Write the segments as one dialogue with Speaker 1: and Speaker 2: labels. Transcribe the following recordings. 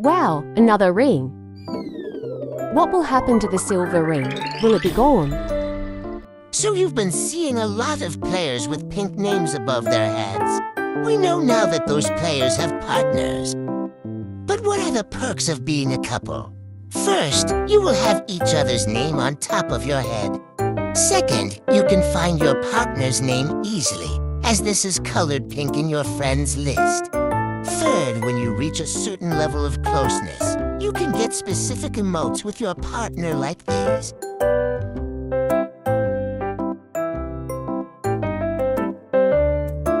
Speaker 1: Wow, another ring. What will happen to the silver ring? Will it be gone?
Speaker 2: So you've been seeing a lot of players with pink names above their heads. We know now that those players have partners. But what are the perks of being a couple? First, you will have each other's name on top of your head. Second, you can find your partner's name easily, as this is colored pink in your friends list. Third, when you reach a certain level of closeness, you can get specific emotes with your partner like these.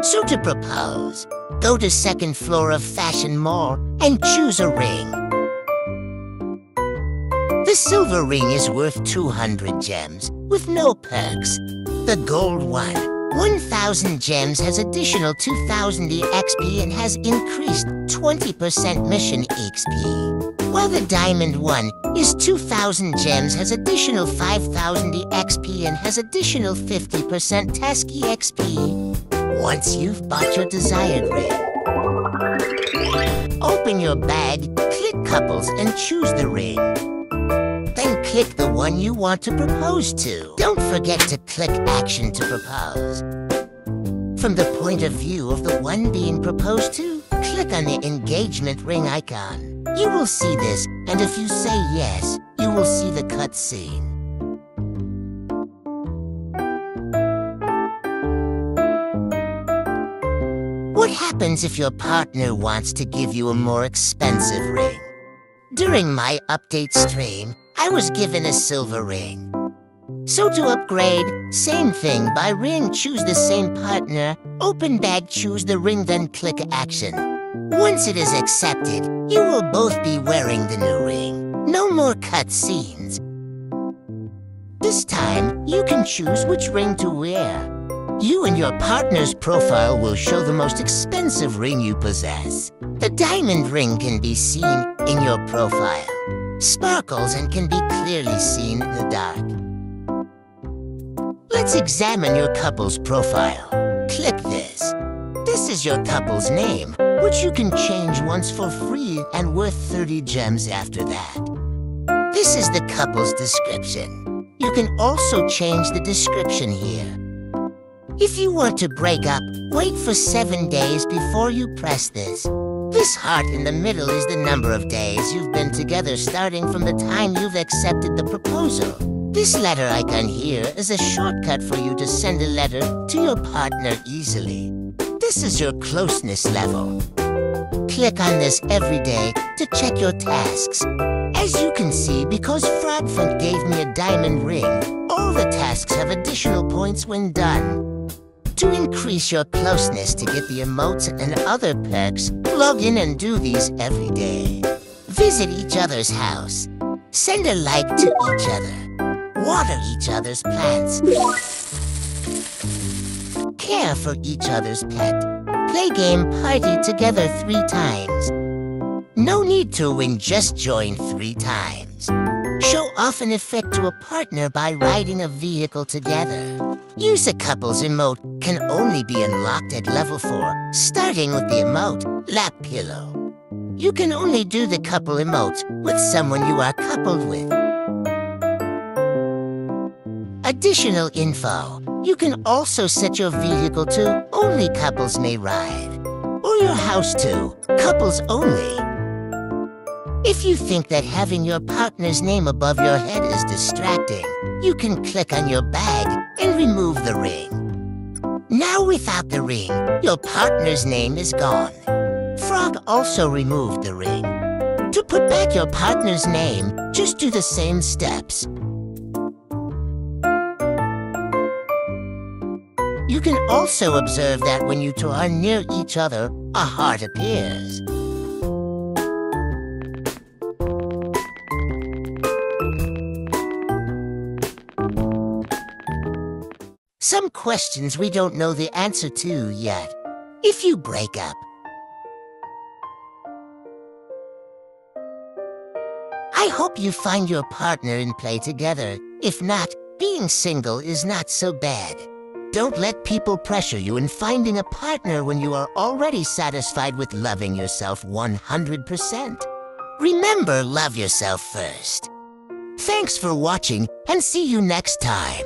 Speaker 2: So to propose, go to second floor of Fashion Mall and choose a ring. The silver ring is worth 200 gems, with no perks. The gold one, 1,000 gems has additional 2,000 EXP and has increased 20% mission EXP. While the diamond one is 2,000 gems has additional 5,000 EXP and has additional 50% task EXP. Once you've bought your desired ring, open your bag, click couples and choose the ring. Click the one you want to propose to. Don't forget to click action to propose. From the point of view of the one being proposed to, click on the engagement ring icon. You will see this, and if you say yes, you will see the cutscene. What happens if your partner wants to give you a more expensive ring? During my update stream, I was given a silver ring. So to upgrade, same thing. Buy ring, choose the same partner. Open bag, choose the ring, then click action. Once it is accepted, you will both be wearing the new ring. No more cutscenes. This time, you can choose which ring to wear. You and your partner's profile will show the most expensive ring you possess. The diamond ring can be seen in your profile. Sparkles and can be clearly seen in the dark. Let's examine your couple's profile. Click this. This is your couple's name, which you can change once for free and worth 30 gems after that. This is the couple's description. You can also change the description here. If you want to break up, wait for seven days before you press this. This heart in the middle is the number of days you've been together starting from the time you've accepted the proposal. This letter icon here is a shortcut for you to send a letter to your partner easily. This is your closeness level. Click on this every day to check your tasks. As you can see, because Frogfunk gave me a diamond ring, all the tasks have additional points when done. To increase your closeness to get the emotes and other perks, log in and do these every day. Visit each other's house. Send a like to each other. Water each other's plants. Care for each other's pet. Play game party together three times. No need to win, just join three times. An effect to a partner by riding a vehicle together. Use a couple's emote can only be unlocked at level 4, starting with the emote Lap Pillow. You can only do the couple emotes with someone you are coupled with. Additional info. You can also set your vehicle to only couples may ride. Or your house to couples only. If you think that having your partner's name above your head is distracting, you can click on your bag and remove the ring. Now without the ring, your partner's name is gone. Frog also removed the ring. To put back your partner's name, just do the same steps. You can also observe that when you two are near each other, a heart appears. Some questions we don't know the answer to yet. If you break up, I hope you find your partner and play together. If not, being single is not so bad. Don't let people pressure you in finding a partner when you are already satisfied with loving yourself 100%. Remember, love yourself first. Thanks for watching and see you next time.